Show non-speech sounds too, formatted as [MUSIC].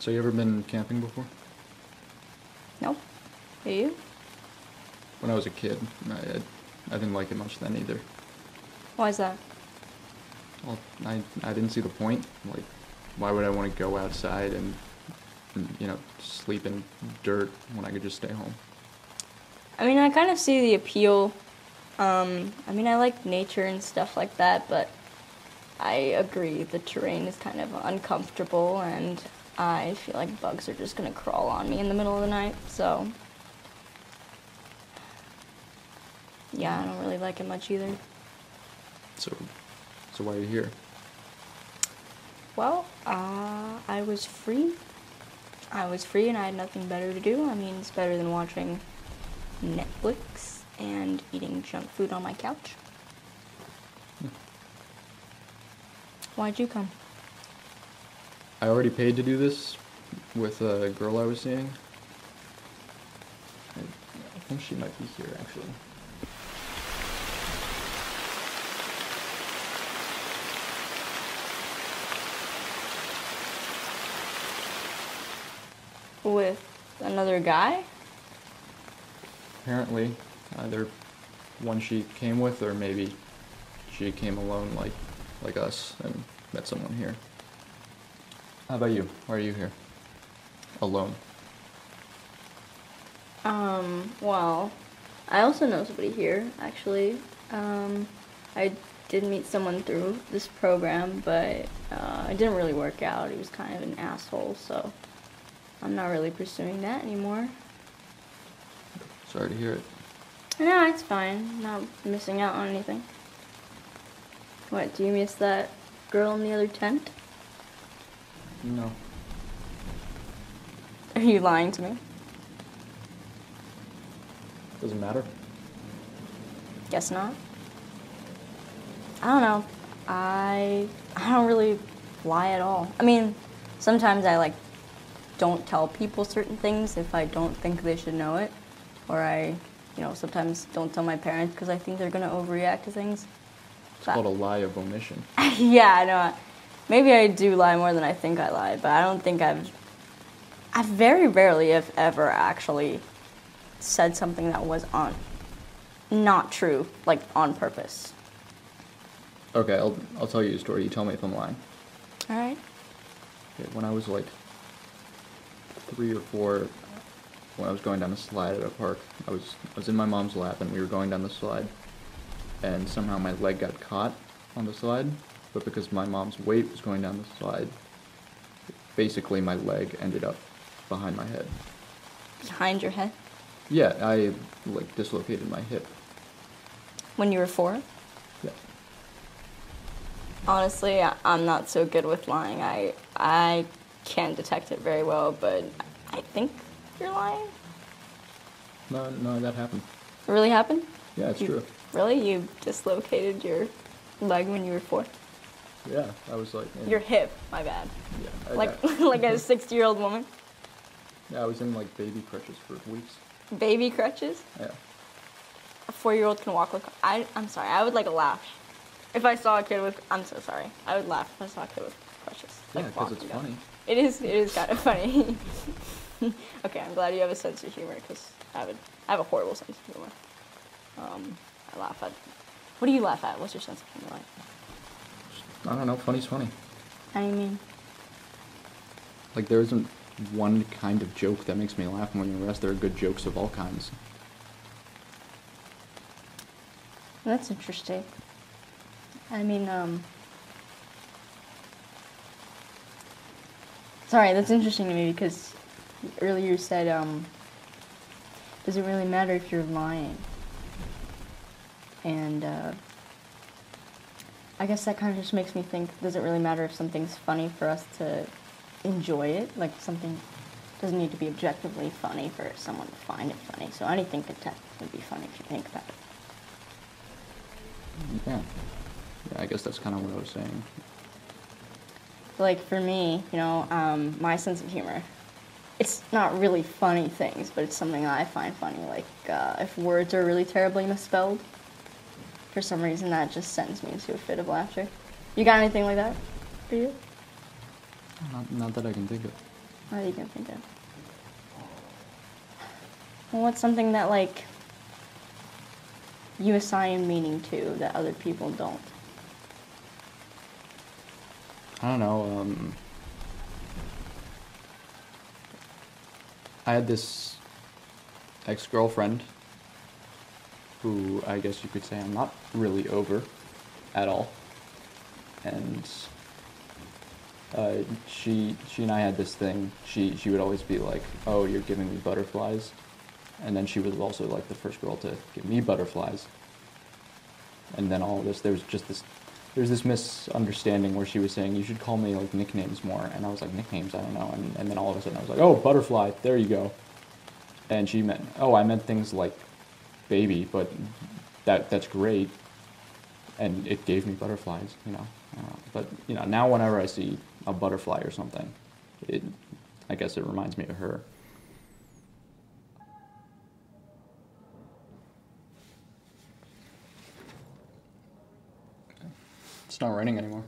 So you ever been camping before? Nope. Do you? When I was a kid, I, I didn't like it much then either. Why is that? Well, I, I didn't see the point. Like, why would I want to go outside and, and, you know, sleep in dirt when I could just stay home? I mean, I kind of see the appeal. Um, I mean, I like nature and stuff like that, but I agree the terrain is kind of uncomfortable, and I feel like bugs are just gonna crawl on me in the middle of the night. So, yeah, I don't really like it much either. So, so why are you here? Well, uh, I was free. I was free and I had nothing better to do. I mean, it's better than watching Netflix and eating junk food on my couch. Why'd you come? I already paid to do this with a girl I was seeing. I, I think she might be here actually. With another guy? Apparently, either one she came with or maybe she came alone like like us and met someone here. How about you? Why are you here? Alone. Um, well, I also know somebody here, actually. Um, I did meet someone through this program, but uh, it didn't really work out. He was kind of an asshole, so I'm not really pursuing that anymore. Sorry to hear it. No, it's fine. Not missing out on anything. What, do you miss that girl in the other tent? No. Are you lying to me? Doesn't matter. Guess not. I don't know. I I don't really lie at all. I mean, sometimes I like don't tell people certain things if I don't think they should know it, or I, you know, sometimes don't tell my parents because I think they're gonna overreact to things. It's But- called a lie of omission. [LAUGHS] yeah, I know. Maybe I do lie more than I think I lie, but I don't think I've. I very rarely, if ever, actually said something that was on, not true, like on purpose. Okay, I'll I'll tell you a story. You tell me if I'm lying. All right. Okay, when I was like three or four, when I was going down the slide at a park, I was I was in my mom's lap and we were going down the slide, and somehow my leg got caught on the slide, but because my mom's weight was going down the slide, basically my leg ended up behind my head. Behind your head Yeah, I like dislocated my hip. when you were four. Yeah. Honestly, I'm not so good with lying. I I can detect it very well, but I think you're lying. No, no, that happened. It really happened? Yeah, it's You- true. Really? You dislocated your leg when you were four? Yeah, I was like. in- Your hip, my bad. Yeah, I, Like I, [LAUGHS] like a [LAUGHS] 60 year old woman. yeah, I was in like baby crutches for weeks. Baby crutches. Yeah. A four year old can walk with. I I'm sorry. I would like laugh if I saw a kid with. I'm so sorry. I would laugh if I saw a kid with crutches. Yeah, because it's down. funny. It is. It is kind of funny. [LAUGHS] okay, I'm glad you have a sense of humor because I would. I have a horrible sense of humor. Um, I laugh at. What do you laugh at? What's your sense of humor like? I don't know. Funny's funny. How do you mean? Like there isn't one kind of joke that makes me laugh more than the rest. There are good jokes of all kinds. That's interesting. I mean, um. Sorry, that's interesting to me because earlier you said, um. Does it really matter if you're lying? And, uh. I guess that kind of just makes me think does it really matter if something's funny for us to enjoy it? Like, something doesn't need to be objectively funny for someone to find it funny. So anything could technically be funny if you think about it. Yeah. Yeah, I guess that's kind of what I was saying. like for me, you know, um, my sense of humor. It's not really funny things, but it's something I find funny. Like uh, if words are really terribly misspelled, for some reason that just sends me into a fit of laughter. You got anything like that for you? Not, not that I can think of. Are you gonna think of? Well, what's something that like you assign meaning to that other people don't? I don't know. Um, I had this ex girlfriend who I guess you could say I'm not really over at all. And uh, she she and I had this thing. She she would always be like, "Oh, you're giving me butterflies," and then she was also like the first girl to give me butterflies. And then all of this, there was just this, there's this misunderstanding where she was saying you should call me like nicknames more, and I was like nicknames, I don't know. And and then all of a sudden I was like, "Oh, butterfly, there you go." And she meant, "Oh, I meant things like baby, but that that's great." And it gave me butterflies, you know. Uh, but you know, now whenever I see a butterfly or something, it, I guess it reminds me of her. It's not raining anymore.